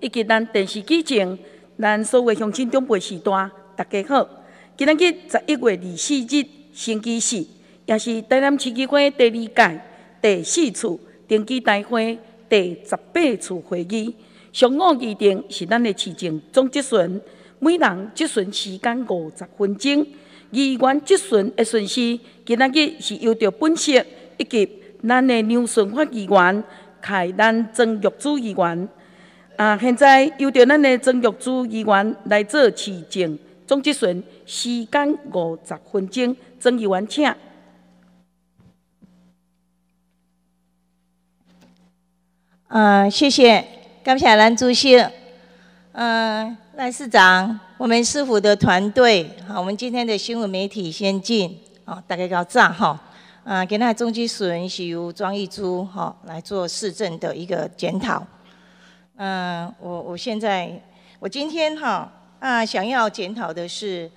以及咱电视机前，咱所有乡亲长辈时段，大家好。今仔日十一月二四日，星期四，也是台南市议会第二届第四次定期大会第十八次会议。上午议定是咱的市政总质询，每人质询时间五十分钟。议员质询的顺序，今仔日是由着本席以及咱的梁顺发议员，开咱曾玉珠议员。啊，现在由着咱的曾玉珠议员来做市政总质询，时间五十分钟。曾议员，请。嗯，谢谢，感谢兰主席。嗯，赖市长，我们市府的团队，好，我们今天的新闻媒体先进，哦，大概要炸哈。啊，今天中基损是由庄义珠哈来做市政的一个检讨。嗯，我我现在我今天哈啊想要检讨的是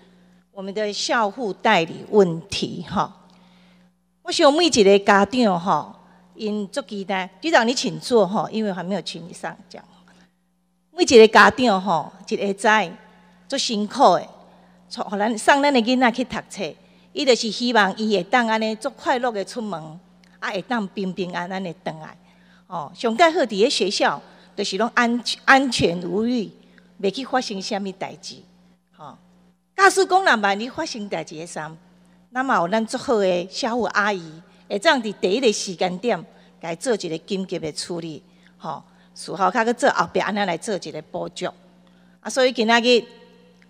我们的校护代理问题哈。我想每一个家长哈，因做期待，局长你请坐哈，因为还没有请你上讲。每一个家长吼，一个在做辛苦的，从咱送咱的囡仔去读册，伊就是希望伊会当安尼做快乐的出门，啊会当平平安安的回来。哦，上盖好伫咧学校。就是拢安安全无虞，袂去发生虾米代志，吼。假使讲若万一发生代志诶时，那么有咱足好诶小务阿姨，会这样伫第一个时间点，来做一个紧急诶处理，吼。事后较去做后壁安尼来做一个补救。啊，所以今仔日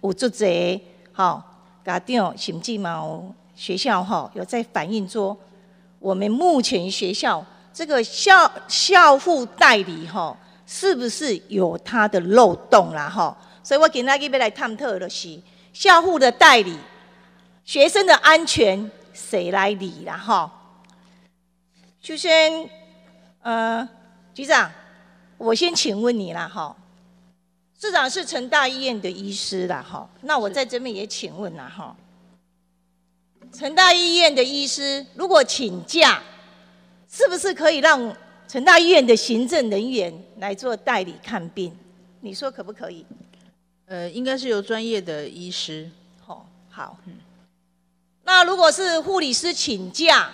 有足侪吼家长甚至嘛有学校吼有在反映说，我们目前学校这个校校护代理吼。是不是有它的漏洞啦？哈，所以我今天要来探讨的是校护的代理，学生的安全谁来理啦？哈，首先，呃，局长，我先请问你啦，哈，市长是成大医院的医师啦，哈，那我在这边也请问啦，哈，成大医院的医师如果请假，是不是可以让？成大医院的行政人员来做代理看病，你说可不可以？呃，应该是由专业的医师。哦，好。嗯那如果是护理师请假，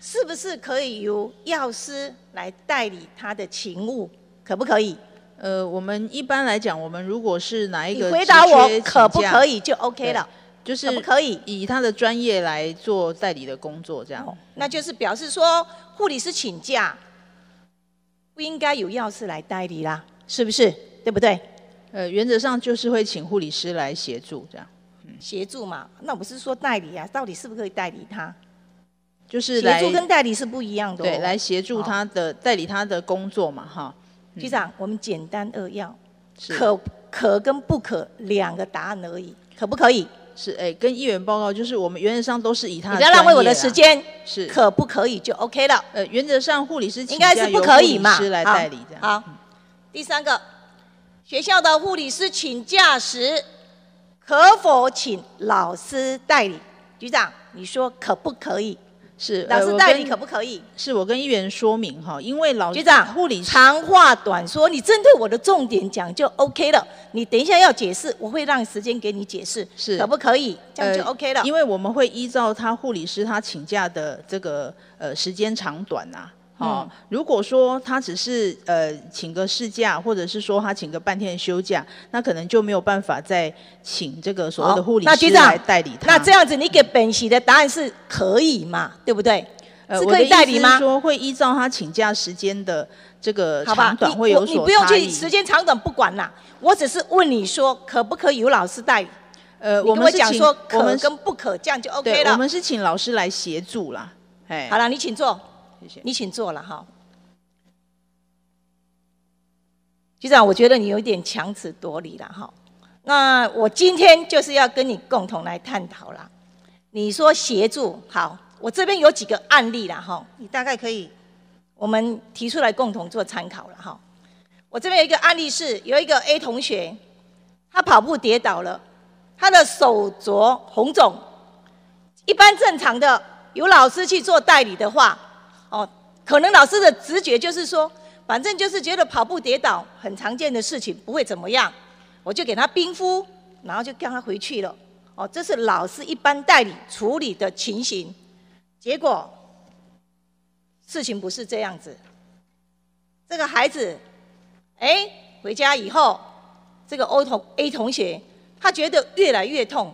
是不是可以由药师来代理他的勤务？可不可以？呃，我们一般来讲，我们如果是哪一个回答我可不可以就 OK 了，就是可不可以以他的专业来做代理的工作，这样。那就是表示说，护理师请假。不应该有药师来代理啦，是不是？对不对？呃，原则上就是会请护理师来协助这样。协助嘛，那我不是说代理啊，到底是不是可以代理他？就是协助跟代理是不一样的。对，来协助他的代理他的工作嘛，哈。局长，我们简单扼要，可可跟不可两个答案而已，可不可以？是，哎，跟议员报告，就是我们原则上都是以他。你不要浪费我的时间。是。可不可以就 OK 了？呃，原则上护理师应该是不可以嘛。来代理这样。好。第三个，学校的护理师请假时，可否请老师代理？局长，你说可不可以？是老师代理可不可以？是我跟议员说明哈，因为老局长护理长话短说，你针对我的重点讲就 OK 了。你等一下要解释，我会让时间给你解释，是可不可以？这样就 OK 了。因为我们会依照他护理师他请假的这个呃时间长短呐。哦，如果说他只是呃请个事假，或者是说他请个半天休假，那可能就没有办法再请这个所谓的护理师来代理他。那这样子，你给本席的答案是可以嘛？对不对？是可以代理吗？说会依照他请假时间的这个长短会有所你不用去时间长短不管啦，我只是问你说可不可以由老师代理？呃，我们讲说可跟不可，这样就 OK 了。我们是请老师来协助啦。哎，好了，你请坐。你请坐了哈，局长，我觉得你有点强词夺理了哈。那我今天就是要跟你共同来探讨了。你说协助好，我这边有几个案例了哈，你大概可以我们提出来共同做参考了哈。我这边有一个案例是，有一个 A 同学，他跑步跌倒了，他的手镯红肿。一般正常的，有老师去做代理的话。哦，可能老师的直觉就是说，反正就是觉得跑步跌倒很常见的事情，不会怎么样，我就给他冰敷，然后就叫他回去了。哦，这是老师一般代理处理的情形。结果事情不是这样子，这个孩子，哎，回家以后，这个 O 同 A 同学，他觉得越来越痛，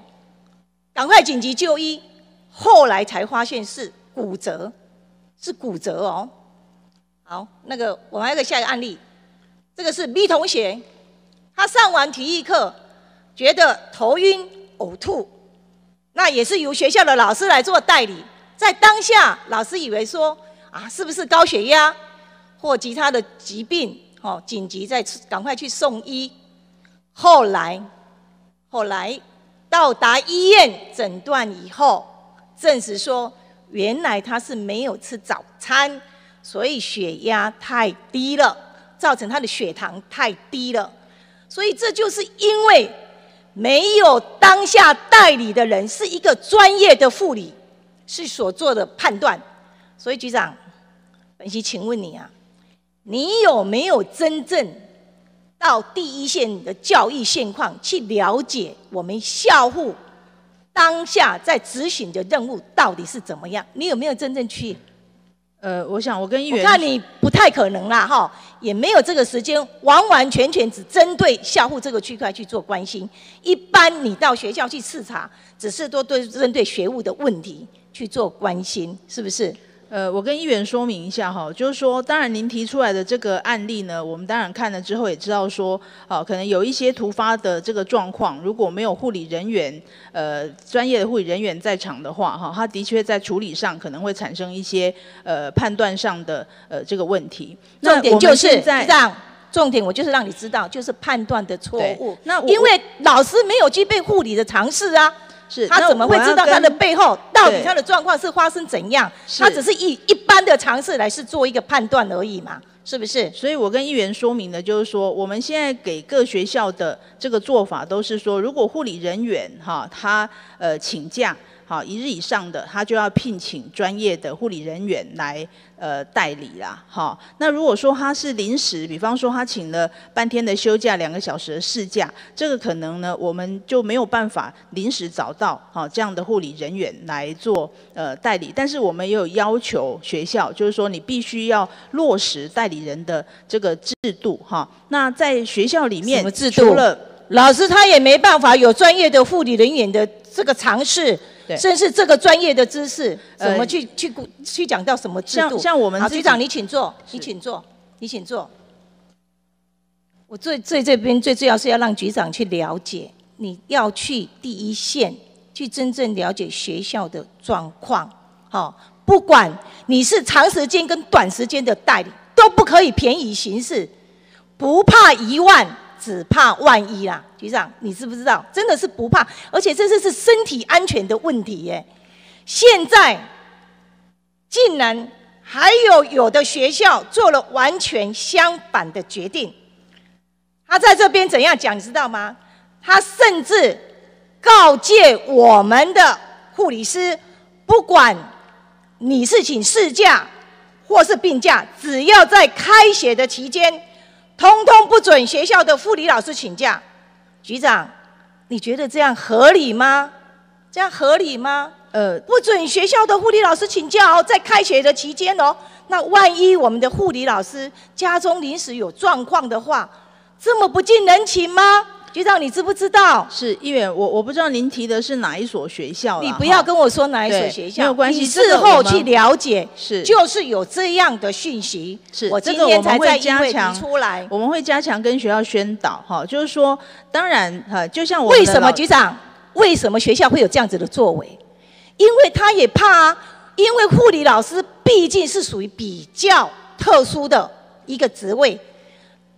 赶快紧急就医，后来才发现是骨折，是骨折哦。好，那个我们还有个下一个案例，这个是 B 同学，他上完体育课，觉得头晕、呕吐，那也是由学校的老师来做代理。在当下，老师以为说啊，是不是高血压或其他的疾病？哦，紧急再赶快去送医。后来，后来到达医院诊断以后，证实说，原来他是没有吃早餐。所以血压太低了，造成他的血糖太低了。所以这就是因为没有当下代理的人是一个专业的护理，是所做的判断。所以局长，本席请问你啊，你有没有真正到第一线的教育现况去了解我们校护当下在执行的任务到底是怎么样？你有没有真正去？呃，我想我跟议员，我看你不太可能啦，哈，也没有这个时间，完完全全只针对校户这个区块去做关心。一般你到学校去视察，只是都对针对学务的问题去做关心，是不是？呃，我跟议员说明一下哈，就是说，当然您提出来的这个案例呢，我们当然看了之后也知道说，好，可能有一些突发的这个状况，如果没有护理人员，呃，专业的护理人员在场的话，哈，他的确在处理上可能会产生一些呃判断上的呃这个问题。重点就是这样，重点我就是让你知道，就是判断的错误。那因为老师没有具备护理的常识啊。是，他怎么会知道他的背后到底他的状况是发生怎样？他只是一一般的尝试来是做一个判断而已嘛，是不是？所以我跟议员说明的就是说，我们现在给各学校的这个做法都是说，如果护理人员哈他呃请假。好，一日以上的，他就要聘请专业的护理人员来呃代理啦。好，那如果说他是临时，比方说他请了半天的休假，两个小时的事假，这个可能呢，我们就没有办法临时找到好这样的护理人员来做呃代理。但是我们也有要求学校，就是说你必须要落实代理人的这个制度哈。那在学校里面，除了老师他也没办法有专业的护理人员的这个尝试。甚至这个专业的知识，怎么去去去讲到什么制度？像像我们局长，你请坐，你请坐，你请坐。我最最这边最重要是要让局长去了解，你要去第一线，去真正了解学校的状况。好，不管你是长时间跟短时间的代理，都不可以便宜行事，不怕一万。只怕万一啦，局长，你知不知道？真的是不怕，而且这次是身体安全的问题耶。现在竟然还有有的学校做了完全相反的决定。他在这边怎样讲，你知道吗？他甚至告诫我们的护理师，不管你是请事假或是病假，只要在开学的期间。通通不准学校的护理老师请假，局长，你觉得这样合理吗？这样合理吗？呃，不准学校的护理老师请假哦，在开学的期间哦，那万一我们的护理老师家中临时有状况的话，这么不近人情吗？局长，你知不知道？是议员，我我不知道您提的是哪一所学校。你不要跟我说哪一所学校，没有关系。你事后去了解，是就是有这样的讯息。是，我今天才在加强出来。我们会加强跟学校宣导，哈，就是说，当然，哈，就像我为什么局长？为什么学校会有这样子的作为？因为他也怕啊，因为护理老师毕竟是属于比较特殊的一个职位。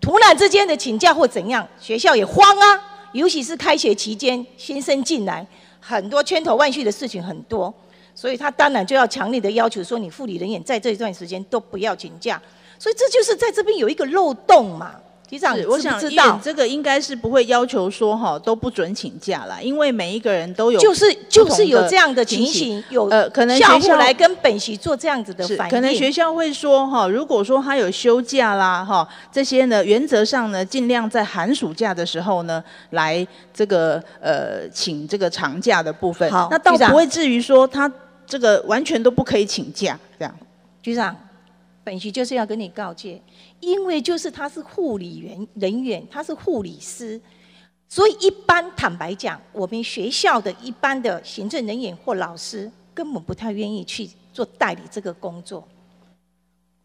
突然之间的请假或怎样，学校也慌啊！尤其是开学期间，新生进来，很多千头万绪的事情很多，所以他当然就要强烈的要求说，你护理人员在这一段时间都不要请假。所以这就是在这边有一个漏洞嘛，局长，我想知道？这个应该是不会要求说哈都不准请假啦，因为每一个人都有就是就是有这样的情形，有呃可能学校务来跟本席做这样子的反应，可能学校会说哈，如果说他有休假啦哈，这些呢原则上呢尽量在寒暑假的时候呢来这个呃请这个长假的部分，好，那倒不会至于说他这个完全都不可以请假这样，局长。本席就是要跟你告诫，因为就是他是护理员人员，他是护理师，所以一般坦白讲，我们学校的一般的行政人员或老师根本不太愿意去做代理这个工作。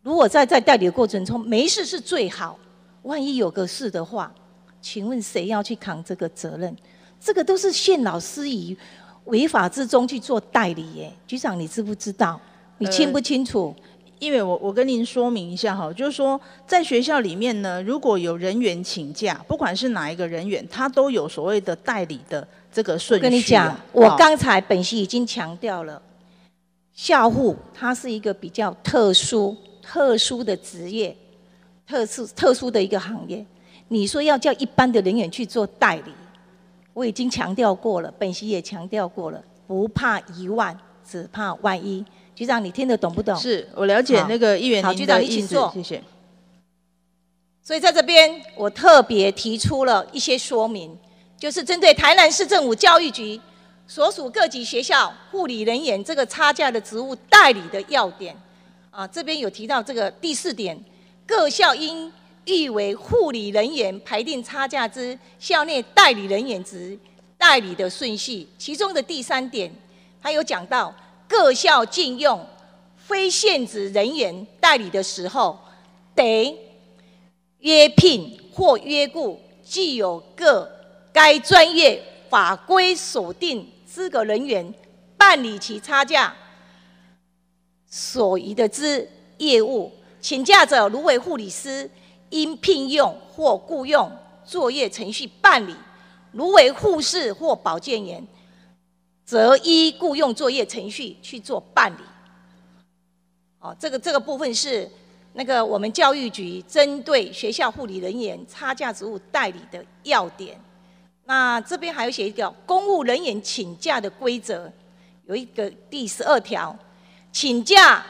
如果在在代理的过程中没事是最好，万一有个事的话，请问谁要去扛这个责任？这个都是陷老师于违法之中去做代理耶，局长你知不知道？你清不清楚？因为我我跟您说明一下哈，就是说在学校里面呢，如果有人员请假，不管是哪一个人员，他都有所谓的代理的这个顺序。跟你讲，我刚才本席已经强调了，校护它是一个比较特殊、特殊的职业，特殊、特殊的一个行业。你说要叫一般的人员去做代理，我已经强调过了，本席也强调过了，不怕一万，只怕万一。局长，你听得懂不懂？是我了解那个议员您的意思，谢谢。所以在这边，我特别提出了一些说明，就是针对台南市政府教育局所属各级学校护理人员这个差价的职务代理的要点。啊，这边有提到这个第四点，各校应预为护理人员排定差价之校内代理人员职代理的顺序。其中的第三点，他有讲到。各校禁用非现职人员代理的时候，得约聘或约雇具有各该专业法规锁定资格人员办理其差价所宜的之业务。请假者如为护理师，应聘用或雇用作业程序办理；如为护士或保健员。择一雇用作业程序去做办理。哦，这个这个部分是那个我们教育局针对学校护理人员差价职务代理的要点。那这边还有写一个公务人员请假的规则，有一个第十二条，请假、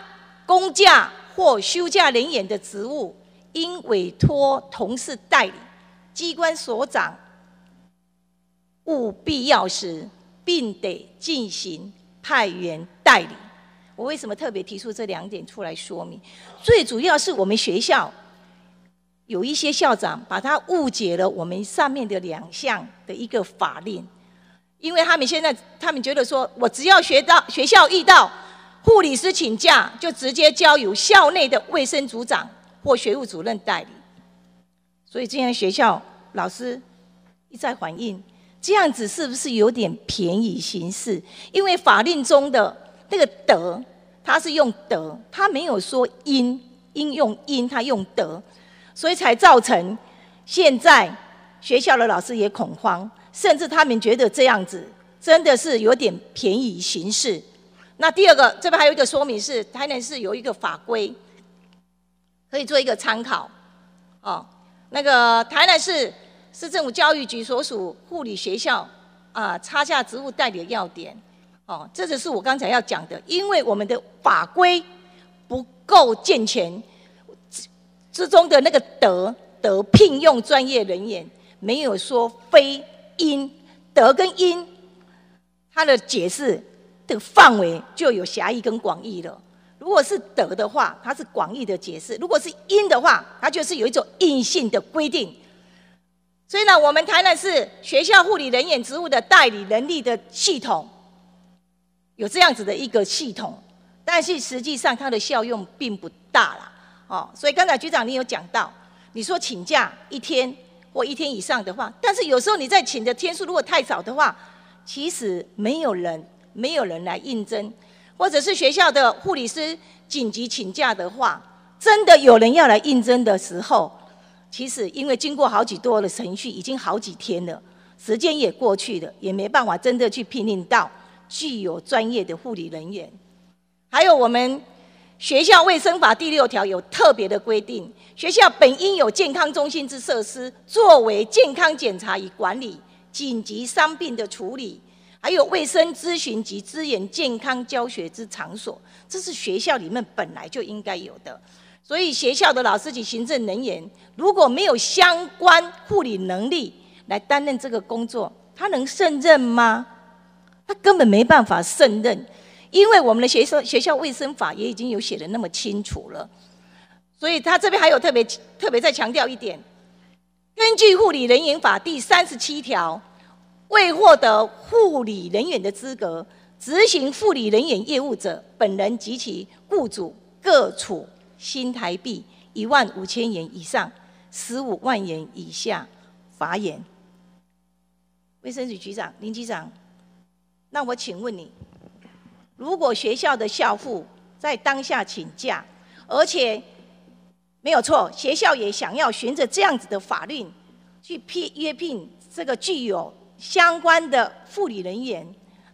公假或休假人员的职务，应委托同事代理，机关所长务必要时。并得进行派员代理。我为什么特别提出这两点出来说明？最主要是我们学校有一些校长把他误解了我们上面的两项的一个法令，因为他们现在他们觉得说我只要学到学校遇到护理师请假，就直接交由校内的卫生组长或学务主任代理。所以今天学校老师一再反映。这样子是不是有点便宜行事？因为法令中的那个“德”，它是用“德”，它没有说“因”，因用“因”，它用“德”，所以才造成现在学校的老师也恐慌，甚至他们觉得这样子真的是有点便宜行事。那第二个，这边还有一个说明是，台南市有一个法规可以做一个参考。哦，那个台南市。市政府教育局所属护理学校啊，差价职务代理要点，哦，这就是我刚才要讲的，因为我们的法规不够健全，之中的那个德德聘用专业人员，没有说非因德跟因，它的解释的范围就有狭义跟广义了。如果是德的话，它是广义的解释；如果是因的话，它就是有一种硬性的规定。所以呢，我们台南是学校护理人员职务的代理能力的系统，有这样子的一个系统，但是实际上它的效用并不大啦。哦，所以刚才局长你有讲到，你说请假一天或一天以上的话，但是有时候你在请的天数如果太少的话，其实没有人没有人来应征，或者是学校的护理师紧急请假的话，真的有人要来应征的时候。其实，因为经过好几多的程序，已经好几天了，时间也过去了，也没办法真的去聘请到具有专业的护理人员。还有我们学校卫生法第六条有特别的规定，学校本应有健康中心之设施，作为健康检查与管理、紧急伤病的处理，还有卫生咨询及支援健康教学之场所，这是学校里面本来就应该有的。所以学校的老师及行政人员如果没有相关护理能力来担任这个工作，他能胜任吗？他根本没办法胜任。因为我们的学生学校卫生法也已经有写的那么清楚了，所以他这边还有特别特别再强调一点：根据护理人员法第三十七条，未获得护理人员的资格，执行护理人员业务者，本人及其雇主各处新台币一万五千元以上十五万元以下罚锾。卫生局局长林局长，那我请问你。如果学校的校父在当下请假，而且没有错，学校也想要循着这样子的法律去聘约聘这个具有相关的护理人员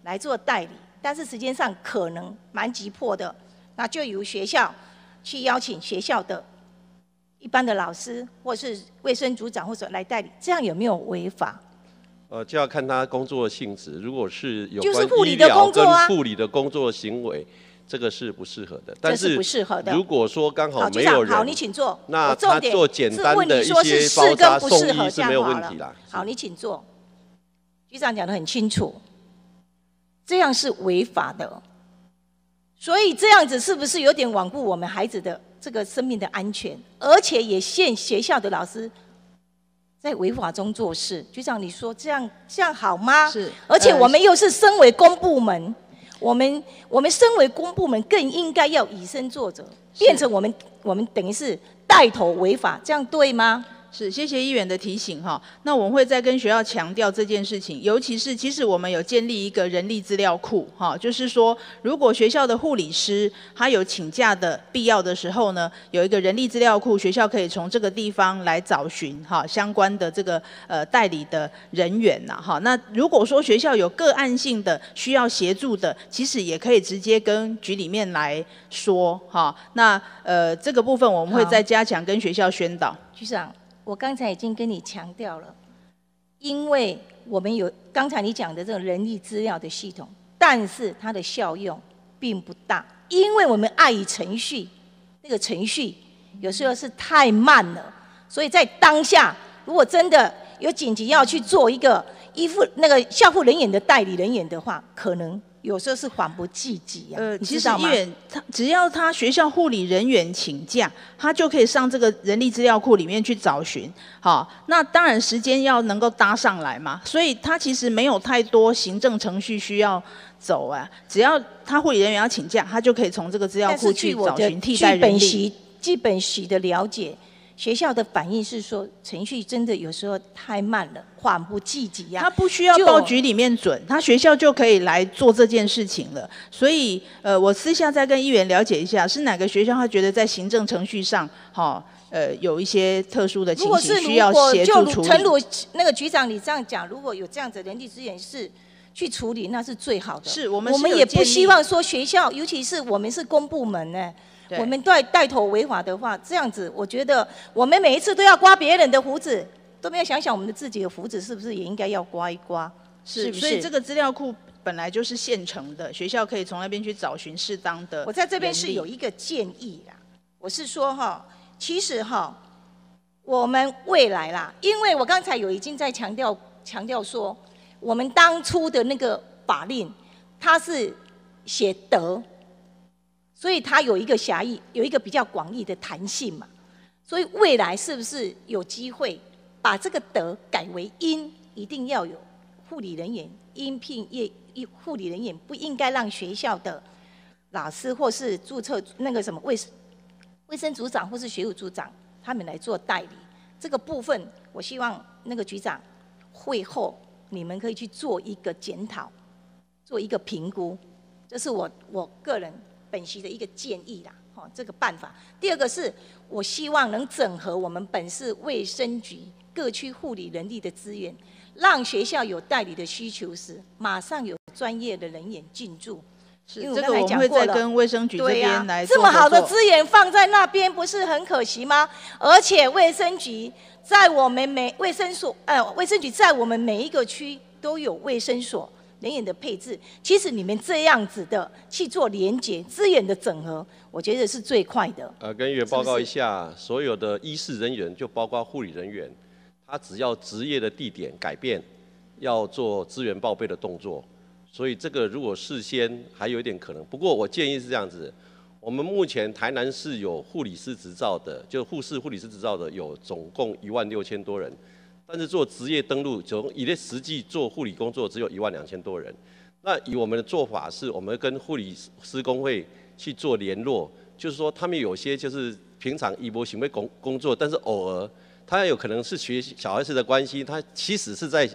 来做代理，但是时间上可能蛮急迫的，那就由学校去邀请学校的一般的老师，或是卫生组长或者来代理，这样有没有违法？呃，就要看他工作的性质。如果是有关医疗跟护理的工作行为，这个是不适合的。但是不适合的。如果说刚好没有人，好，你请坐。那他做简单的一些包扎送医是没有问题啦。好，你请坐。局长讲的很清楚，这样是违法的。所以这样子是不是有点罔顾我们孩子的这个生命的安全，而且也限学校的老师？在违法中做事，局长，你说这样这样好吗？是，而且我们又是身为公部门，我们我们身为公部门更应该要以身作则，变成我们我们等于是带头违法，这样对吗？是，谢谢议员的提醒哈。那我们会再跟学校强调这件事情，尤其是其实我们有建立一个人力资料库哈，就是说如果学校的护理师他有请假的必要的时候呢，有一个人力资料库，学校可以从这个地方来找寻哈相关的这个呃代理的人员呐哈。那如果说学校有个案性的需要协助的，其实也可以直接跟局里面来说哈。那呃这个部分我们会再加强跟学校宣导。局长。我刚才已经跟你强调了，因为我们有刚才你讲的这种人力资料的系统，但是它的效用并不大，因为我们碍于程序，那个程序有时候是太慢了，所以在当下，如果真的有紧急要去做一个依附那个校护人员的代理人员的话，可能。有时候是缓不济急啊，呃，其实医院他只要他学校护理人员请假，他就可以上这个人力资料库里面去找寻。好，那当然时间要能够搭上来嘛，所以他其实没有太多行政程序需要走啊。只要他护理人员要请假，他就可以从这个资料库去找寻替代人力。基本习的了解。学校的反应是说，程序真的有时候太慢了，缓不济急呀。他不需要到局里面准，他学校就可以来做这件事情了。所以，呃，我私下再跟议员了解一下，是哪个学校他觉得在行政程序上，哈，呃，有一些特殊的情形需要协助处理。陈鲁那个局长，你这样讲，如果有这样子人力资源是去处理，那是最好的。是我们我们也不希望说学校，尤其是我们是公部门呢。我们带带头违法的话，这样子，我觉得我们每一次都要刮别人的胡子，都没有想想我们的自己的胡子是不是也应该要刮一刮？是，所以这个资料库本来就是现成的，学校可以从那边去找寻适当的。我在这边是有一个建议啦，我是说哈，其实哈，我们未来啦，因为我刚才有已经在强调强调说，我们当初的那个法令，它是写德。所以它有一个狭义，有一个比较广义的弹性嘛。所以未来是不是有机会把这个德改为应？一定要有护理人员应聘业护理人员，不应该让学校的老师或是注册那个什么卫生卫生组长或是学务组长他们来做代理。这个部分，我希望那个局长会后你们可以去做一个检讨，做一个评估。这是我我个人。本席的一个建议啦，哦，这个办法。第二个是我希望能整合我们本市卫生局各区护理人力的资源，让学校有代理的需求时，马上有专业的人员进驻。是这个我们会再跟卫生局这边来做这么好的资源放在那边，不是很可惜吗？而且卫生局在我们每卫生所，呃，卫生局在我们每一个区都有卫生所人员的配置。其实你们这样子的去做连接资源的整合，我觉得是最快的。呃，跟议员报告一下，所有的医事人员，就包括护理人员，他只要职业的地点改变，要做资源报备的动作。所以这个如果事先还有一点可能，不过我建议是这样子，我们目前台南市有护理师执照的，就护士、护理师执照的有总共一万六千多人，但是做职业登录，从以类实际做护理工作只有一万两千多人。那以我们的做法是，我们跟护理师工会去做联络，就是说他们有些就是平常一波行为工工作，但是偶尔他有可能是学小孩子的关系，他其实是在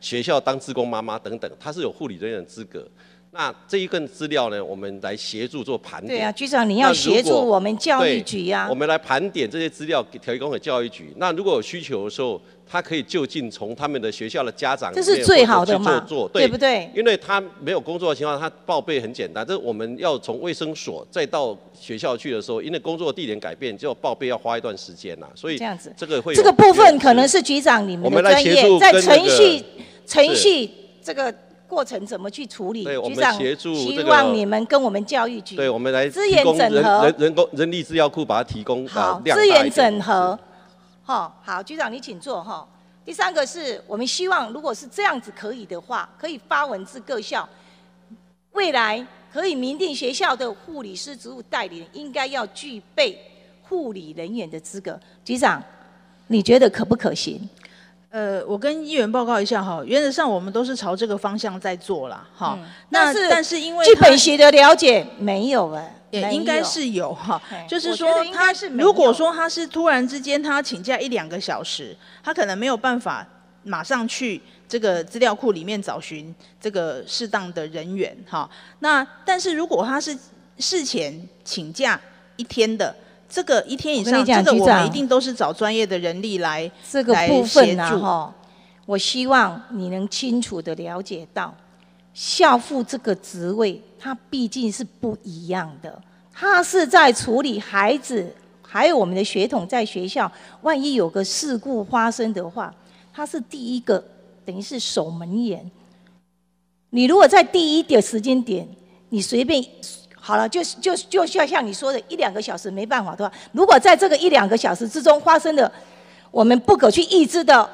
学校当职工妈妈等等，他是有护理人员的资格。那这一份资料呢，我们来协助做盘点。对啊，局长你要协助我们教育局啊我。们来盘点这些资料，给提供给教育局。那如果有需求的时候，他可以就近从他们的学校的家长这是最好的嘛对不对因为他没有工作的情况，他报备很简单。这我们要从卫生所再到学校去的时候，因为工作地点改变，就报备要花一段时间呐。所以这样子这个会这个部分可能是局长你们的专业，在程序程序这个过程怎么去处理？对我局长们协助希这个望你们跟我们教育局对，我们来资源整合人人工人力资料库，把它提供好资源整合，哈好，局长你请坐哈。第三个是我们希望，如果是这样子可以的话，可以发文至各校，未来可以明定学校的护理师职务代理人应该要具备护理人员的资格。局长，你觉得可不可行？呃，我跟议员报告一下哈，原则上我们都是朝这个方向在做啦，哈、嗯那但是但是因为据本席的了解，没有哎、没也应该是有哈嘿，就是说他是如果说他是突然之间他请假一两个小时，他可能没有办法马上去这个资料库里面找寻这个适当的人员哈。那但是如果他是事前请假一天的，这个一天以上，这个我们一定都是找专业的人力来这个来部分协助。我希望你能清楚的了解到，校副这个职位，它毕竟是不一样的，它是在处理孩子，还有我们的血统在学校，万一有个事故发生的话，它是第一个，等于是守门员。你如果在第一点时间点，你随便好了，就是就就像像你说的，一两个小时没办法的话，如果在这个一两个小时之中发生了我们不可去抑制的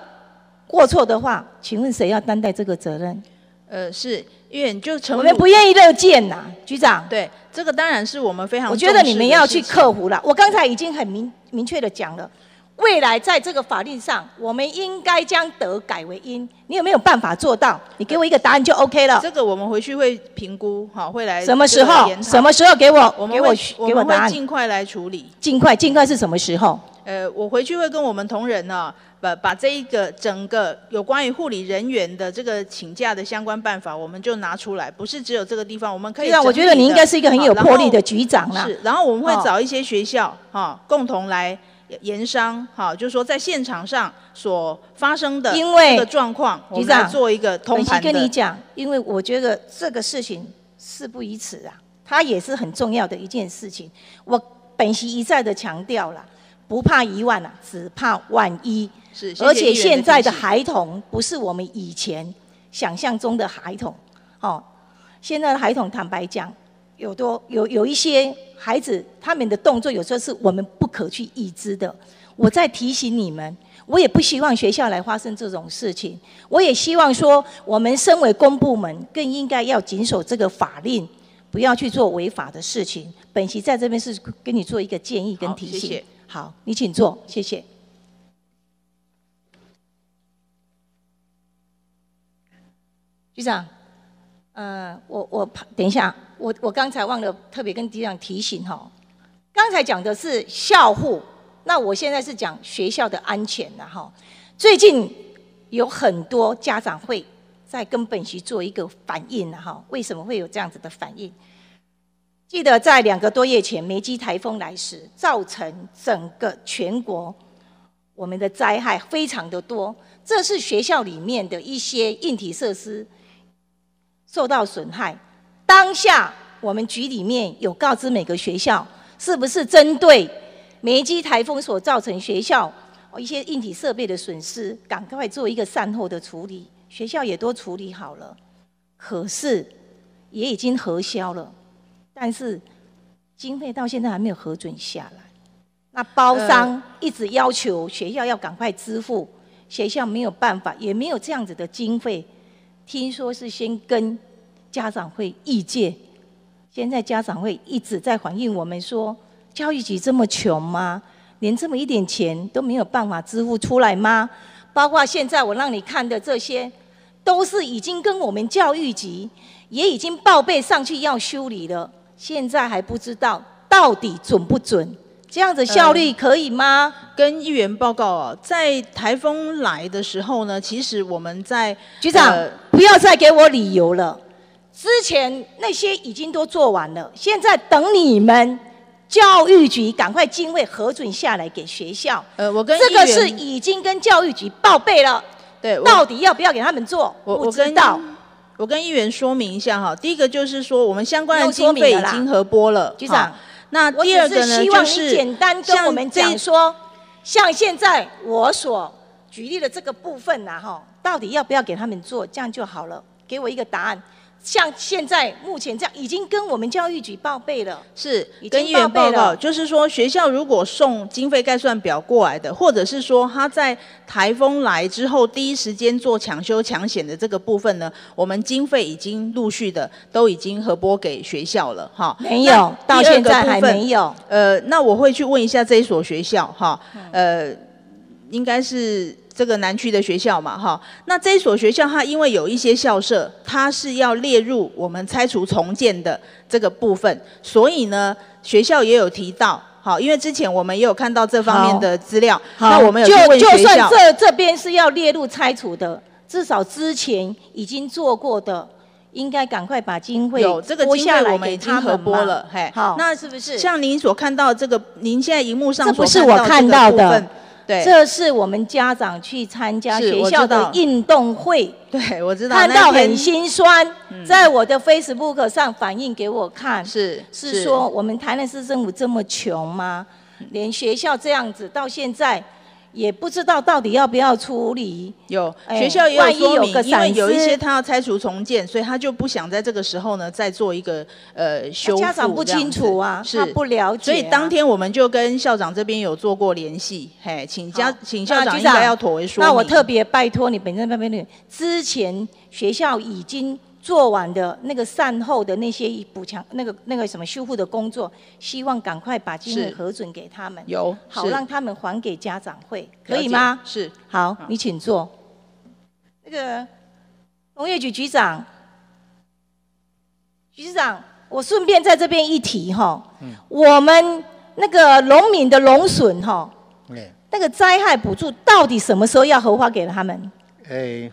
过错的话，请问谁要担待这个责任？呃是因为就成我们不愿意乐见呐，局长。对这个当然是我们非常我觉得你们要去克服。服了。我刚才已经很明明确的讲了，未来在这个法令上，我们应该将德改为因。你有没有办法做到？你给我一个答案就 OK 了。这个我们回去会评估，好，会来什么时候？什么时候给我？给我我们会我们会给我答案。尽快来处理。尽快，尽快是什么时候？呃，我回去会跟我们同仁呢，把把这一个整个有关于护理人员的这个请假的相关办法，我们就拿出来，不是只有这个地方，我们可以对啊，我觉得你应该是一个很有魄力的局长啦。是，然后我们会哦找一些学校哈、共同来研商哈，就是说在现场上所发生的因为这个状况，我长做一个通本席盘的。跟你讲，因为我觉得这个事情事不宜迟啊，它也是很重要的一件事情。我本席一再的强调了，不怕一万啊，只怕万一。是，而且现在的孩童不是我们以前想象中的孩童，哦，现在的孩童坦白讲，有多有有一些孩子他们的动作有时候是我们不可去预知的。我在提醒你们，我也不希望学校来发生这种事情。我也希望说，我们身为公部门，更应该要谨守这个法令，不要去做违法的事情。本席在这边是跟你做一个建议跟提醒。好，你请坐，谢谢。局长，呃，我我等一下，我我刚才忘了特别跟局长提醒哈，刚才讲的是校护，那我现在是讲学校的安全了哈。最近有很多家长会在跟本席做一个反应了哈，为什么会有这样子的反应？记得在两个多月前，梅基台风来时，造成整个全国我们的灾害非常的多，这是学校里面的一些硬体设施受到损害。当下我们局里面有告知每个学校，是不是针对梅基台风所造成学校一些硬体设备的损失，赶快做一个善后的处理？学校也都处理好了，可是也已经核销了，但是经费到现在还没有核准下来。那包商一直要求学校要赶快支付，学校没有办法，也没有这样子的经费。听说是先跟家长会意见，现在家长会一直在反映我们说，教育局这么穷吗？连这么一点钱都没有办法支付出来吗？包括现在我让你看的这些，都是已经跟我们教育局也已经报备上去要修理了，现在还不知道到底准不准。这样子效率可以吗？跟议员报告啊，在台风来的时候呢，其实我们在局长不要再给我理由了。之前那些已经都做完了，现在等你们教育局赶快经费核准下来给学校。呃，我跟这个是已经跟教育局报备了。对，到底要不要给他们做？我不知道。我跟议员说明一下哈，第一个就是说，我们相关的经费已经核拨了，局长。那第二个呢，就是简单跟我们讲说，像现在我所举例的这个部分呐，哈，到底要不要给他们做，这样就好了，给我一个答案。像现在目前这样，已经跟我们教育局报备了，是跟议员报告，就是说学校如果送经费概算表过来的，或者是说他在台风来之后第一时间做抢修抢险的这个部分呢，我们经费已经陆续的都已经核拨给学校了，哈，没有，到现在还没有。呃，那我会去问一下这一所学校，哈，呃，应该是。这个南区的学校嘛，哈，那这一所学校它因为有一些校舍，它是要列入我们拆除重建的这个部分，所以呢，学校也有提到，好，因为之前我们也有看到这方面的资料，那我们有去问学校，就算这这边是要列入拆除的，至少之前已经做过的，应该赶快把经费有这个经费我们已经核拨了，嘿，好，那是不是？像您所看到这个，您现在荧幕上这不是我看到的。对，这是我们家长去参加学校的运动会，对我知道，看到很心酸，在我的 Facebook 上反映给我看，是是。说我们台南市政府这么穷吗？连学校这样子到现在。也不知道到底要不要处理。有学校也有说明，因为有一些他要拆除重建，所以他就不想在这个时候呢再做一个呃修复。家长不清楚啊，他不了解。所以当天我们就跟校长这边有做过联系，嘿，请家请校长应该要妥为说那我特别拜托你本身那边的，之前学校已经。做完的那个善后的那些补强、那个那个什么修复的工作，希望赶快把经费核准给他们，有好让他们还给家长会，可以吗？是，好，你请坐。那个农业局局长，局长，我顺便在这边一提哈，我们那个农民的农损哈，那个灾害补助到底什么时候要核发给他们？哎。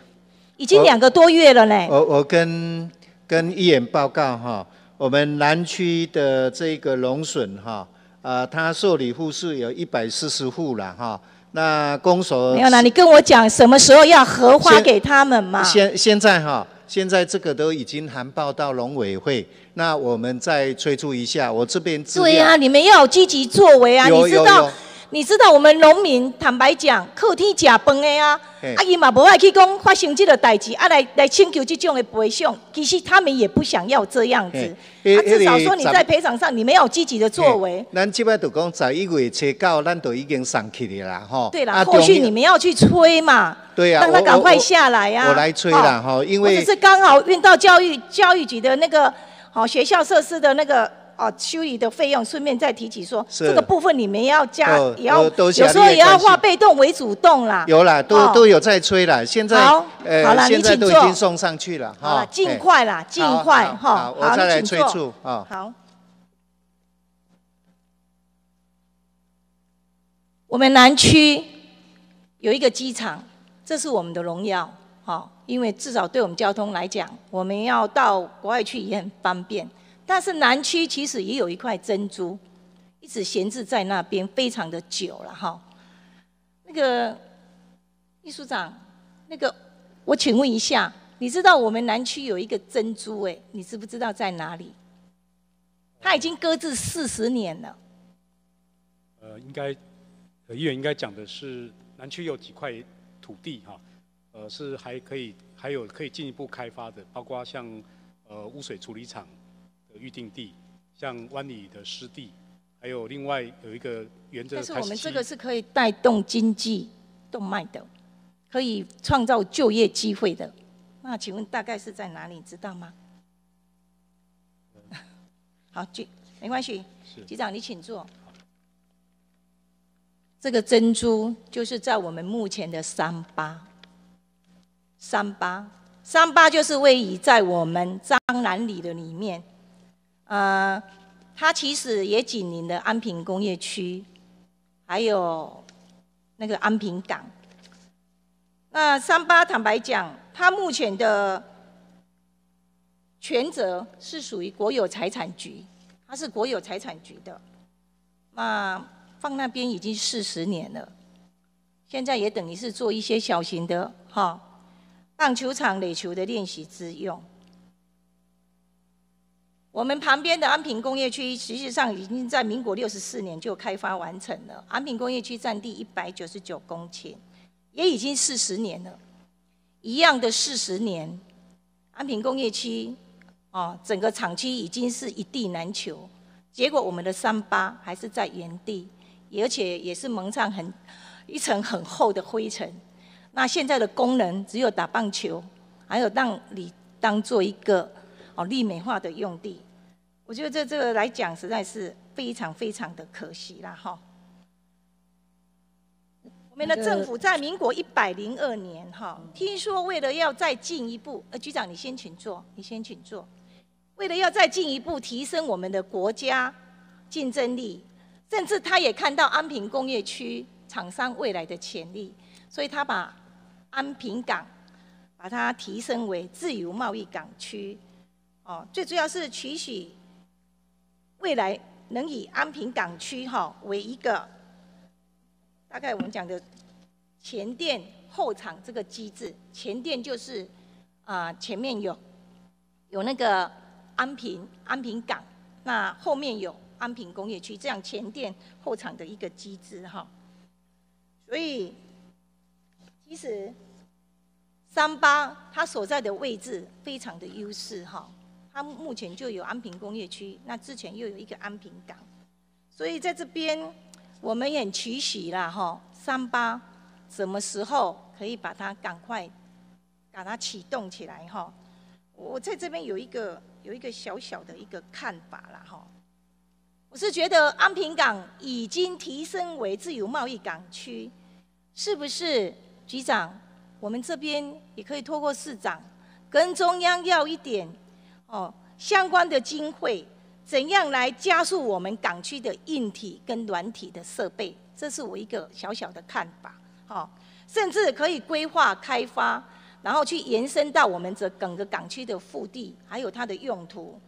已经两个多月了呢。我我跟跟议员报告哈，我们南区的这个农损哈，啊，他受理户数有一百四十户了哈。那公所没有啦，你跟我讲什么时候要核发给他们嘛？现现在哈，现在这个都已经函报到农委会，那我们再催促一下，我这边对啊，你们要积极作为啊，你知道。你知道我们农民坦白讲，靠天吃饭的啊，啊伊嘛无爱去讲发生这个代志，啊来来请求这种的赔偿，其实他们也不想要这样子。啊，至少说你在赔偿上，你没有积极的作为。咱这边就讲十一月初九，咱都已经上去的啦，吼。对啦，后续你们要去催嘛，对啊让他赶快下来呀。我来催啦，哈，因为是刚好运到教育教育局的那个好学校设施的那个。哦，修理的费用，顺便再提起说，这个部分你们要加，也要有时候也要化被动为主动啦。有啦，都都有在催啦。现在呃，好了，现在都已经送上去了。好了，尽快啦，尽快哈。好，我再来催促啊。好。我们南区有一个机场，这是我们的荣耀，好，因为至少对我们交通来讲，我们要到国外去也很方便。但是南区其实也有一块珍珠，一直闲置在那边非常的久了哈。那个秘书长，那个我请问一下，你知道我们南区有一个珍珠哎，你知不知道在哪里？它已经搁置四十年了。呃，应该，呃，议员应该讲的是南区有几块土地哈，呃，是还可以，还有可以进一步开发的，包括像呃污水处理厂的预定地，像湾里的湿地，还有另外有一个原则。但是我们这个是可以带动经济动脉的，可以创造就业机会的。那请问大概是在哪里？知道吗？好，局没关系，局长你请坐。这个珍珠就是在我们目前的三八，三八，三八就是位于在我们彰南里的里面，呃，它其实也紧邻的安平工业区，还有那个安平港。那三八坦白讲，它目前的。权责是属于国有财产局，它是国有财产局的，那放那边已经四十年了，现在也等于是做一些小型的哈棒球场垒球的练习之用。我们旁边的安平工业区，实际上已经在民国六十四年就开发完成了。安平工业区占地一百九十九公顷，也已经四十年了，一样的四十年，安平工业区。哦，整个厂区已经是一地难求，结果我们的三八还是在原地，而且也是蒙上很一层很厚的灰尘。那现在的功能只有打棒球，还有让你当做一个哦立美化的用地。我觉得这这个来讲实在是非常非常的可惜啦哈。我们的政府在民国一百零二年哈，听说为了要再进一步，呃局长你先请坐，你先请坐。为了要再进一步提升我们的国家竞争力，甚至他也看到安平工业区厂商未来的潜力，所以他把安平港把它提升为自由贸易港区。哦，最主要是取许未来能以安平港区哈为一个大概我们讲的前店后厂这个机制。前店就是啊前面有有那个。安平安平港，那后面有安平工业区，这样前店后厂的一个机制哈。所以，其实三八它所在的位置非常的优势哈。它目前就有安平工业区，那之前又有一个安平港，所以在这边我们也取喜啦哈。三八什么时候可以把它赶快把它启动起来哈？我在这边有一个。有一个小小的一个看法了哈，我是觉得安平港已经提升为自由贸易港区，是不是局长？我们这边也可以透过市长跟中央要一点哦相关的经费，怎样来加速我们港区的硬体跟软体的设备？这是我一个小小的看法，哦，甚至可以规划开发。然后去延伸到我们这整个港区的腹地，还有它的用途，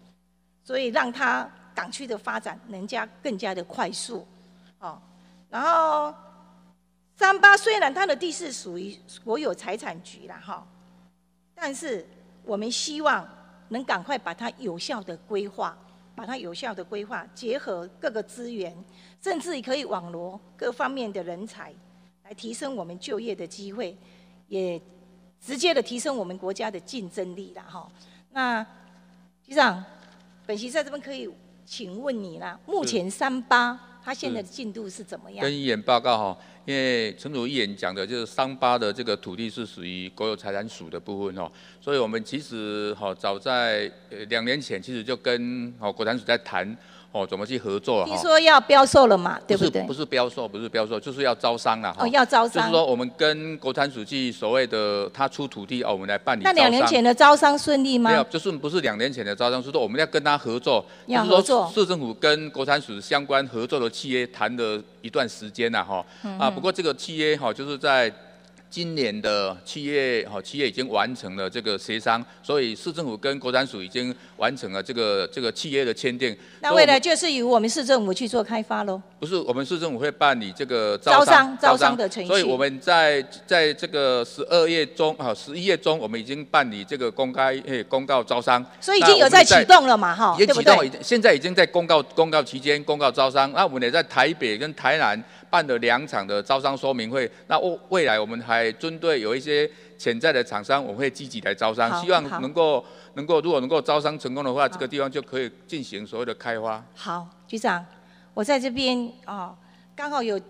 所以让它港区的发展能加更加的快速，哦。然后三八虽然它的地是属于国有财产局啦，哈，但是我们希望能赶快把它有效的规划，把它有效的规划，结合各个资源，甚至可以网罗各方面的人才，来提升我们就业的机会，也。直接的提升我们国家的竞争力了哈。那局长，本席在这边可以请问你啦，目前三八它现在的进度是怎么样？跟议员报告哈，因为陈主议员讲的就是三八的这个土地是属于国有财产署的部分哦，所以我们其实哈早在呃两年前其实就跟哦国产署在谈。哦，怎么去合作？听说要标售了嘛，对不对？不是标售，不是标售，就是要招商了。哦，要招商。就是说，我们跟国产署去所谓的他出土地，哦，我们来办理。那两年前的招商顺利吗？没有，就是不是两年前的招商，是说我们要跟他合作。要合作。市政府跟国产署相关合作的契约谈了一段时间了哈。啊，不过这个契约哈，就是在今年的七月，哈，七月已经完成了这个协商，所以市政府跟国产署已经完成了这个这个契约的签订。那未来就是由我们市政府去做开发喽？不是，我们市政府会办理这个招商招商的程序。所以我们在在这个十二月中，哈，十一月中，我们已经办理这个公开诶公告招商。所以已经有在启动了嘛，哈，对不对？现在已经在公告公告期间公告招商。那我们也在台北跟台南。办了两场的招商说明会，那未未来我们还针对有一些潜在的厂商，我们会积极来招商，希望能够能够如果能够招商成功的话，这个地方就可以进行所谓的开发。好，局长，我在这边啊，刚好有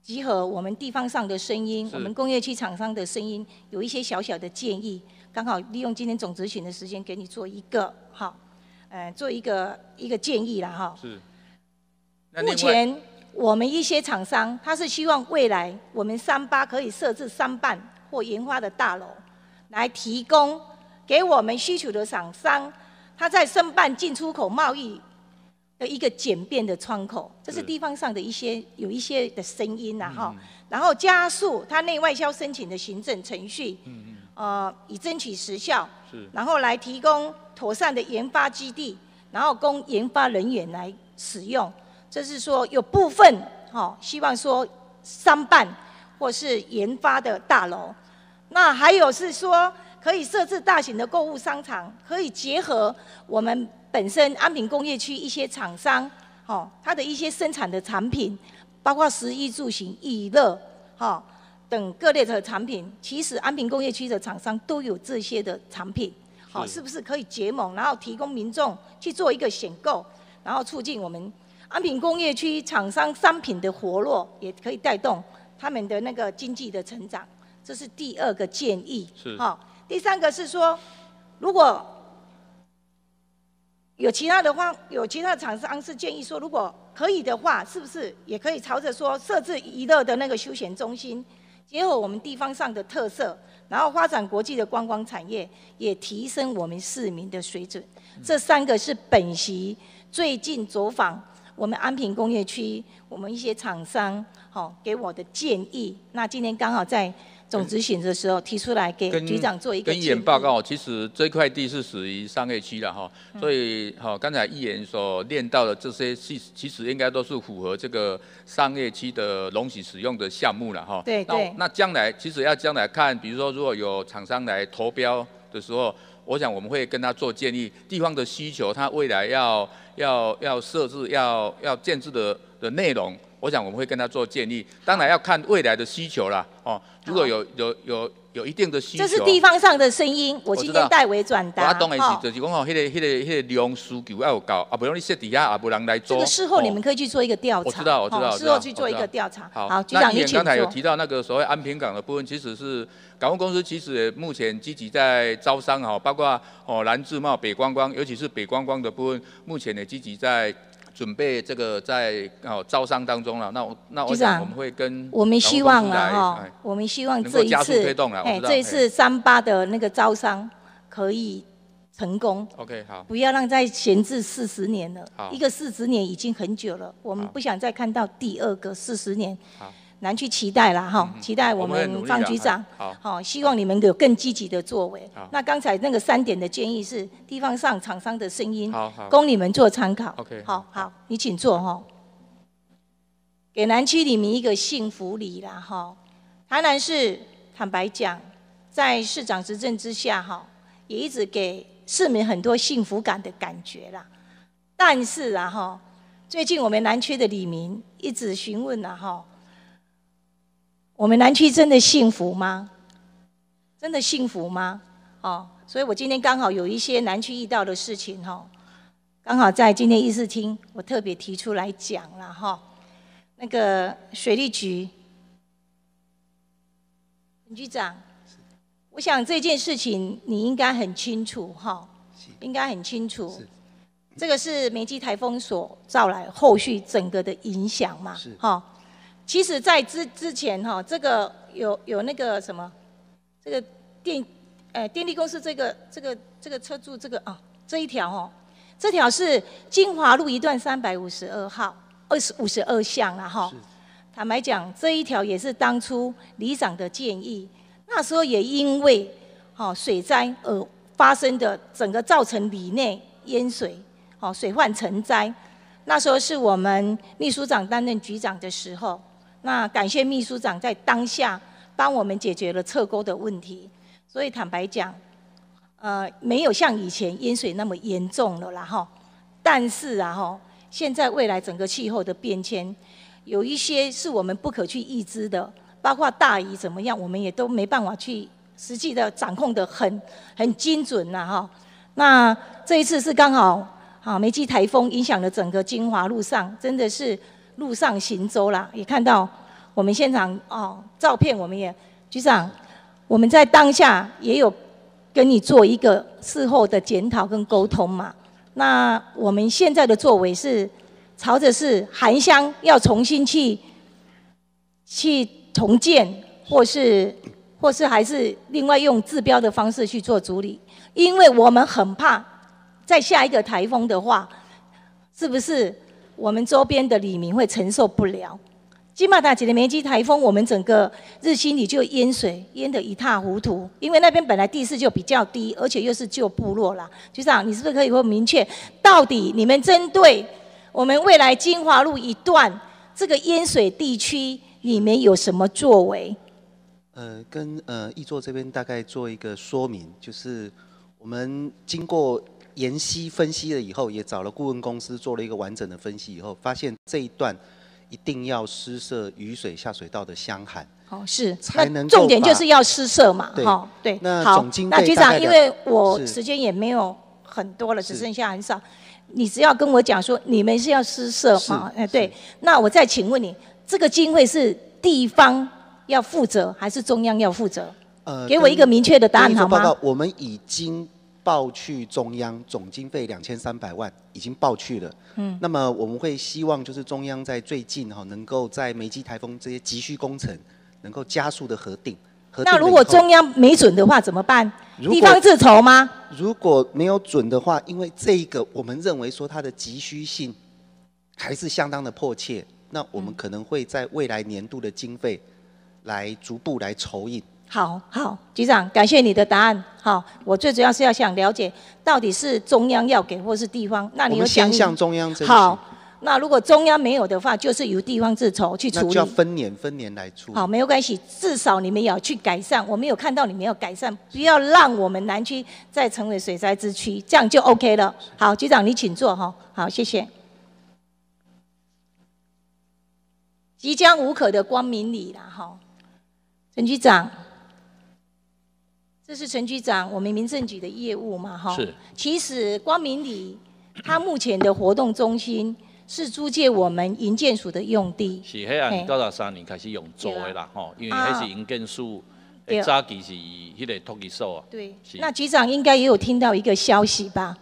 集合我们地方上的声音，我们工业区厂商的声音，有一些小小的建议，刚好利用今天总执行的时间给你做一个好，呃，做一个一个建议了哈。是。目前。我们一些厂商，他是希望未来我们三八可以设置商办或研发的大楼，来提供给我们需求的厂商，他在申办进出口贸易的一个简便的窗口。这是地方上的一些有一些的声音呐哈。然后加速他内外销申请的行政程序，呃，以争取时效。然后来提供妥善的研发基地，然后供研发人员来使用。就是说，有部分哈，希望说商办或是研发的大楼，那还有是说可以设置大型的购物商场，可以结合我们本身安平工业区一些厂商，哈，它的一些生产的产品，包括食衣住行、娱乐，哈等各类的产品，其实安平工业区的厂商都有这些的产品，好，是不是可以结盟，然后提供民众去做一个选购，然后促进我们。安平工业区厂商商品的活络，也可以带动他们的那个经济的成长，这是第二个建议。是。好，第三个是说，如果有其他的话，有其他的厂商是建议说，如果可以的话，是不是也可以朝着说设置娱乐的那个休闲中心，结合我们地方上的特色，然后发展国际的观光产业，也提升我们市民的水准。这三个是本席最近走访。我们安平工业区，我们一些厂商，好给我的建议。那今天刚好在总执行的时候提出来给局长做一个。跟议员报告，其实这块地是属于商业区了哈，所以好刚才议员所念到的这些，其其实应该都是符合这个商业区的容许使用的项目了哈。对对。那将来其实要将来看，比如说如果有厂商来投标的时候。我想我们会跟他做建议，地方的需求，他未来要要要设置要要建制的的内容，我想我们会跟他做建议。当然要看未来的需求啦，哦，如果有有有。有一定的需求，这是地方上的声音，我今天代为转达。我当然是就是讲哦，迄个迄个迄个量需求要有够，啊，不用你设底下，啊，不人来做。这个事后你们可以去做一个调查。我知道，我知道，事后去做一个调查。好，局长你刚才有提到那个所谓安平港的部分，其实是港务公司其实目前积极在招商哈，包括哦南自贸、北观光，尤其是北观光的部分，目前也积极在。准备这个在哦招商当中了，那我那我想我们会跟我们希望啊哈，我们希望这一次哎这一次三八的那个招商可以成功。OK 好，不要让再闲置四十年了，一个四十年已经很久了，我们不想再看到第二个四十年。好。难去期待了哈，期待我们方局长，好，希望你们有更积极的作为。那刚才那个三点的建议是地方上厂商的声音，供你们做参考。OK，好好，你请坐哈。给南区里面一个幸福礼啦哈。台南市坦白讲，在市长执政之下哈，也一直给市民很多幸福感的感觉啦。但是啊哈，最近我们南区的李民一直询问啊哈。我们南区真的幸福吗？真的幸福吗？哦，所以我今天刚好有一些南区遇到的事情哈，刚好在今天议事厅，我特别提出来讲了哈。那个水利局陈局长，我想这件事情你应该很清楚哈，应该很清楚。这个是梅基台风所造来后续整个的影响嘛？哈。其实，在之之前哈，这个有有那个什么，这个电，呃，电力公司这个这个这个车柱这个啊，这一条哦，这条是金华路一段三百五十二号二十五十二巷啊哈。坦白讲，这一条也是当初里长的建议。那时候也因为哦水灾而发生的整个造成里内淹水，哦水患成灾。那时候是我们秘书长担任局长的时候，那感谢秘书长在当下帮我们解决了侧沟的问题。所以坦白讲，呃，没有像以前淹水那么严重了啦哈。但是啊哈，现在未来整个气候的变迁，有一些是我们不可去预知的，包括大雨怎么样，我们也都没办法去实际的掌控的很很精准呐哈。那这一次是刚好。啊，梅季台风影响了整个金华路上，真的是路上行舟啦。也看到我们现场哦，照片我们也局长，我们在当下也有跟你做一个事后的检讨跟沟通嘛。那我们现在的作为是朝着是韩乡要重新去去重建，或是或是还是另外用治标的方式去做处理，因为我们很怕。在下一个台风的话，是不是我们周边的里民会承受不了？金马大姐的梅基台风，我们整个日新里就淹水，淹得一塌糊涂。因为那边本来地势就比较低，而且又是旧部落啦。局长，你是不是可以给我明确，到底你们针对我们未来金华路一段这个淹水地区，你们有什么作为？呃，跟呃易作这边大概做一个说明，就是我们经过。研析分析了以后，也找了顾问公司做了一个完整的分析以后，发现这一段一定要施设雨水下水道的箱涵。哦，是，才能重点就是要施设嘛，哈，对。那好，那局长，因为我时间也没有很多了，只剩下很少，你只要跟我讲说你们是要施设嘛，哎，对。那我再请问你，这个经费是地方要负责还是中央要负责？呃，给我一个明确的答案好吗？我们已经。报去中央总经费两千三百万，已经报去了。嗯，那么我们会希望就是中央在最近哈，能够在梅基台风这些急需工程，能够加速的核定。那如果中央没准的话怎么办？地方自筹吗？如果没有准的话，因为这一个我们认为说它的急需性还是相当的迫切，那我们可能会在未来年度的经费来逐步来筹印。好好，局长，感谢你的答案。好，我最主要是要想了解，到底是中央要给，或是地方？那你有想向中央争取。好，那如果中央没有的话，就是由地方自筹去处理。那就要分年分年来出。好，没有关系，至少你们也要去改善。我们有看到你们要改善，不要让我们南区再成为水灾之区，这样就 OK 了。好，局长你请坐哈。好，谢谢。即将无可的光明里了哈，陈局长。这是陈局长，我们民政局的业务嘛，哈。是。其实光明里，它目前的活动中心是租借我们营建署的用地。是，迄啊，九十三年开始用租的啦，吼，因为迄是营建署，早期是迄个托儿所啊。对。那局长应该也有听到一个消息吧？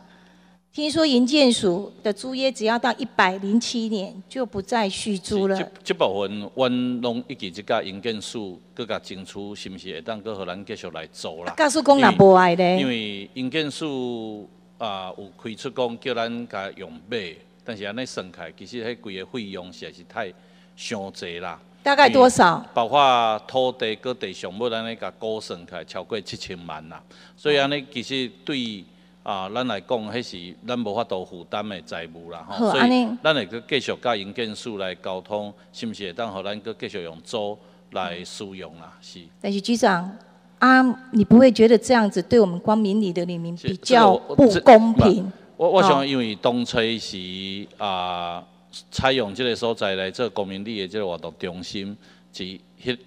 听说银建署的租约只要到一百零七年就不再续租了。这部分，阮拢一直即甲银建署搁甲争取，是毋是会当搁互咱继续来做啦？告诉讲也无爱咧。因为银建署啊有开出讲叫咱甲用买，但是安尼算起来，其实迄规个费用实在是太伤济啦。大概多少？包括土地、各地项目，安尼甲估算起来超过七千万啦。所以安尼其实对。啊，咱来讲，迄是咱无法度负担的债务啦，吼，所以咱会去继续甲营建署来沟通，是毋是会当互咱去继续用租来使用啦？是。但是局长，啊，你不会觉得这样子对我们光明里的里民比较不公平？我我想，因为当初是啊，采用即个所在来做光明里的即个活动中心，是迄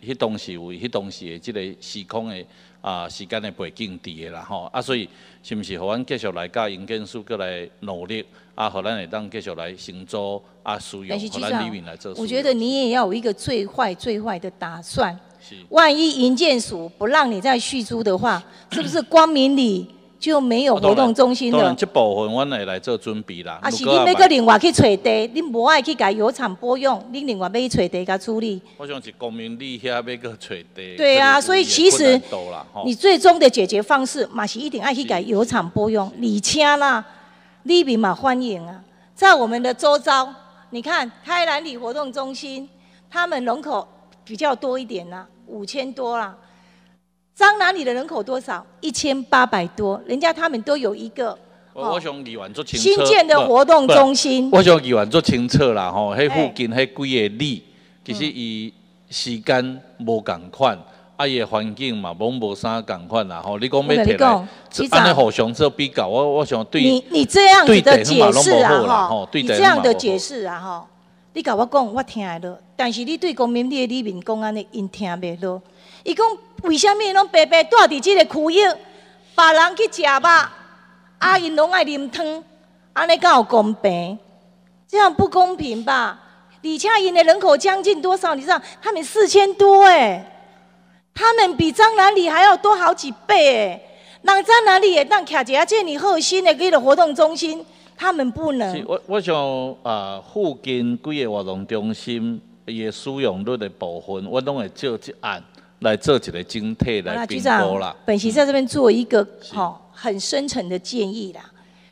迄当时为迄当时的即个时空的。啊，时间的背景伫的啦吼，啊，所以是毋是互阮继续来甲营建署过来努力，啊，互咱会当继续来行租啊，使用，互咱里面来做。我觉得你也要有一个最坏最坏的打算。是。万一营建署不让你再续租的话，是不是光明里？就没有活动中心了。当然，这部分我会来做准备啦。啊，是你要个另外去找地，你无爱去改油厂拨用，你另外要去找地甲处理。我想是公民里遐要去找地。对啊，所以其实你最终的解决方式，嘛是一定爱去改油厂拨用。你请啦，你比嘛欢迎啊，在我们的周遭，你看开兰里活动中心，他们人口比较多一点啦，五千多啦。张南里的人口多少？一千八百多，人家他们都有一个我我想议员做清楚。新建的活动中心。我想议员做清楚啦吼，迄附近迄几个里，其实伊时间无共款。啊，伊个环境嘛，拢无啥共款啦吼。你讲要摕来，安尼互相做比较，我我想对你你这样子的解释啊吼，你这样的解释啊吼，你甲我讲，我听会落。但是你对公民你的里面讲安尼，因听袂落。伊讲为虾米拢白白住伫即个区域，别人去食肉，啊因拢爱啉汤，安尼敢有公平？这样不公平吧？李恰因的人口将近多少？你知道？他们四千多哎。他们比张南里还要多好几倍哎！人张南里也当卡杰建你核心的给的活动中心，他们不能。我我想啊，附近几个活动中心伊的使用率的部分，我拢会照一案来做一个整体来评估啦。本席在这边做一个好很深层的建议啦。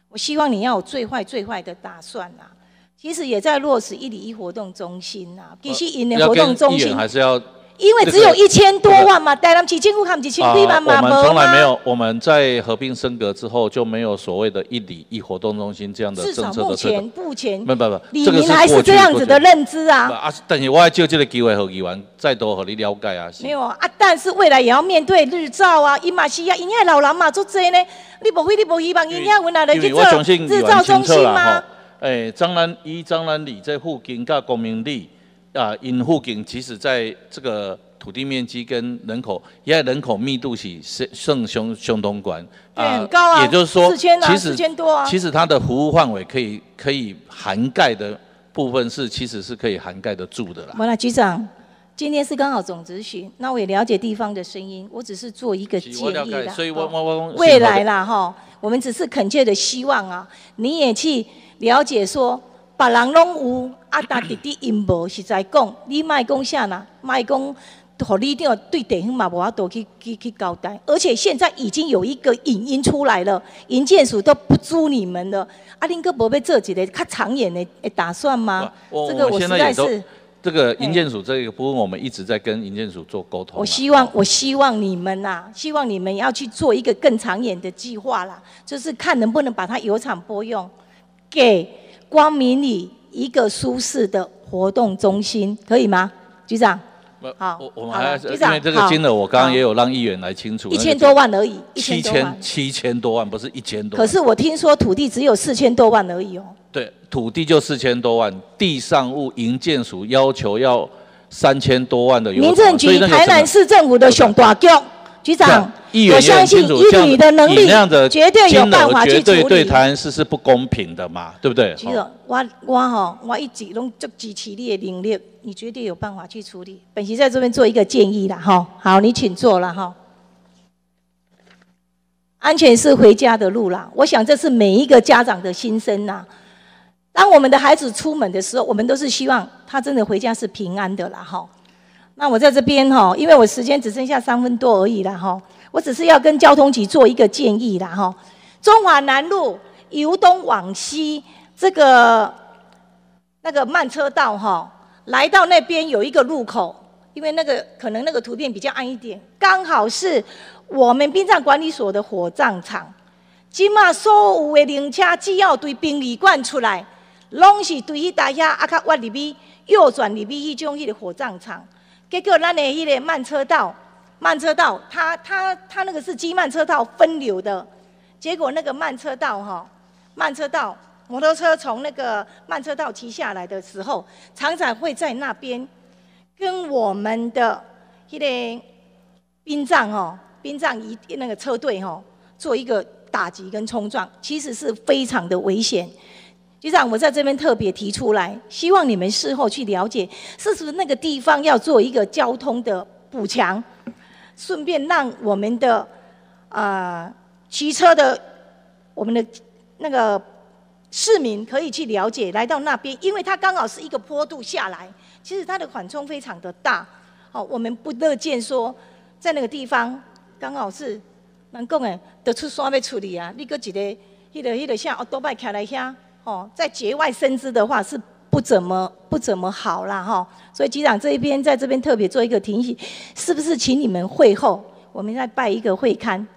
我希望你要有最坏最坏的打算啦。其实也在落实一里一活动中心呐，必须引的活动中心还是要。因为只有一千多万嘛，台南市政府他们一千几万嘛，我们从来没有，我们在合并升格之后就没有所谓的一里一活动中心这样的政策的目前目前，不不不，李明还是这样子的认知啊。啊，但是我要借这个机会和议员再多和你了解啊。没有啊，但是未来也要面对日照啊，伊嘛西啊，因遐老人嘛做这呢，你不会你不希望因遐原来来去做日照中心吗？诶，张兰一、张兰里在附近甲公明里啊，因附近其实在这个。土地面积跟人口，因为人口密度是是胜相相同关，啊，很高啊，也就是说，其实四千多啊，其实它的服务范围可以可以涵盖的部分是，其实是可以涵盖得住的啦。完了，局长，今天是刚好总咨询，那我也了解地方的声音，我只是做一个建议啦。所以我我我未来啦哈，我们只是恳切的希望啊，你也去了解说，别人拢有，啊，但弟弟因无是在讲，你卖讲啥呐？卖讲。互，你一定要对地方嘛，无法度去去去交代。而且现在已经有一个影音出来了，银建署都不租你们了。阿林哥伯被这几个较长远的打算吗？这个我实在是这个银建署这个部分，我们一直在跟银建署做沟通。我希望，我希望你们呐，希望你们要去做一个更长远的计划啦，就是看能不能把它有场播用，给光明里一个舒适的活动中心，可以吗，局长？好，我我们还是因为这个金额，我刚刚也有让议员来清楚，一千多万而已，七千七千多万，不是一千多。可是我听说土地只有四千多万而已哦。对，土地就四千多万，地上物营建署要求要三千多万的。民政局台南市政府的熊大局局长。我相信以你的能力，绝对有办法去处理。对对台湾市是不公平的嘛，对不对？局长，我我吼，我一直拢就支持你的能力，你绝对有办法去处理。本席在这边做一个建议啦，哈，好，你请坐了哈。安全是回家的路啦，我想这是每一个家长的心声呐。当我们的孩子出门的时候，我们都是希望他真的回家是平安的啦，哈。那我在这边哈，因为我时间只剩下三分多而已了哈。我只是要跟交通局做一个建议啦，哈，中华南路由东往西这个那个慢车道哈，来到那边有一个路口，因为那个可能那个图片比较暗一点，刚好是我们殡葬管理所的火葬场。今嘛所有的灵车只要对殡仪馆出来，拢是对迄大遐啊较弯入边右转入去迄种迄个火葬场，结果咱的迄个慢车道。慢车道，它它它那个是机慢车道分流的，结果那个慢车道哈，慢车道摩托车从那个慢车道骑下来的时候，常常会在那边跟我们的一个殡葬哦，殡葬一那个车队哈，做一个打击跟冲撞，其实是非常的危险。局长，我在这边特别提出来，希望你们事后去了解，是不是那个地方要做一个交通的补强。顺便让我们的啊骑车的我们的那个市民可以去了解，来到那边，因为它刚好是一个坡度下来，其实它的缓冲非常的大。哦，我们不乐见说在那个地方刚好是能讲诶，得出山要处理啊。你搁一个，迄个迄个像奥多拜开来遐，哦，在节外生枝的话是。不怎么不怎么好啦哈。所以局长这一边在这边特别做一个提醒，是不是请你们会后我们再办一个会刊？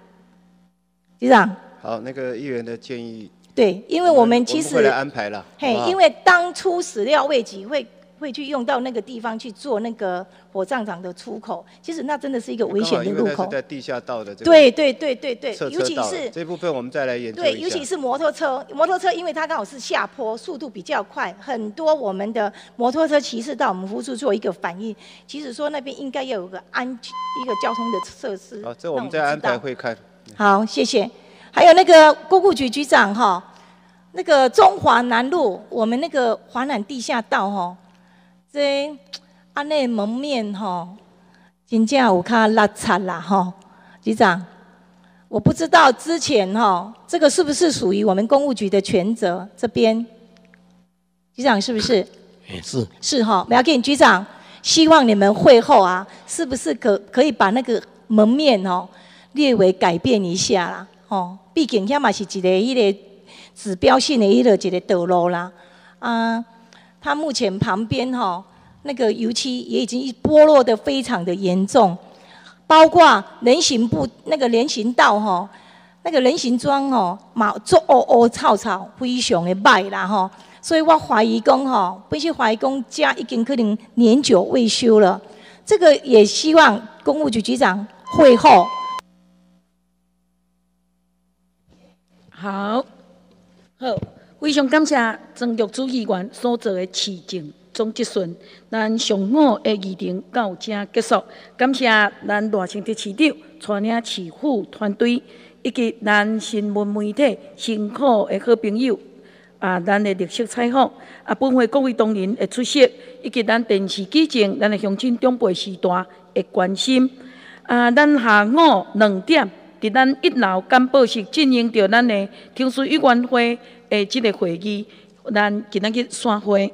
局长。好，那个议员的建议。对，因为我们其实会来安排了。嘿，因为当初始料未及会。会去用到那个地方去做那个火葬场的出口，其实那真的是一个危险的路口。在地下道的这个。对对对对对，尤其是这部分我们再来研究对，尤其是摩托车，摩托车因为它刚好是下坡，速度比较快，很多我们的摩托车骑士到我们服务处做一个反应。其实说那边应该要有个安全一个交通的设施。好，这我们再安排会看。好，谢谢。还有那个公务局局长哈，那个中华南路，我们那个华南地下道哈。这安内门面吼，真正有较邋遢啦吼，局长，我不知道之前吼，这个是不是属于我们公务局的权责？这边，局长是不是？也是。是哈，我要给局长，希望你们会后啊，是不是可可以把那个门面哦略微改变一下啦？哦，毕竟遐嘛是一个一个指标性的一个一个道路啦，啊。它目前旁边哈那个油漆也已经剥落的非常的严重，包括人行步那个人行道哈，那个人行桩哦，嘛做乌乌草草，非常的败啦哈。所以我怀疑讲哈，必须怀疑讲家已经可能年久未修了。这个也希望公务局局长会后好，好。非常感谢曾玉主议员所做的市政总结顺，咱上午的议程到这结束。感谢咱大清的市长、带领市府团队以及咱新闻媒体辛苦的好朋友啊，咱的绿色采访啊，本会各位同仁的出席，以及咱电视记者、咱的乡亲长辈时代的关心啊，咱下午两点伫咱一楼干报室进行着咱的听书委员会。诶，即个会议，咱今仔日散会。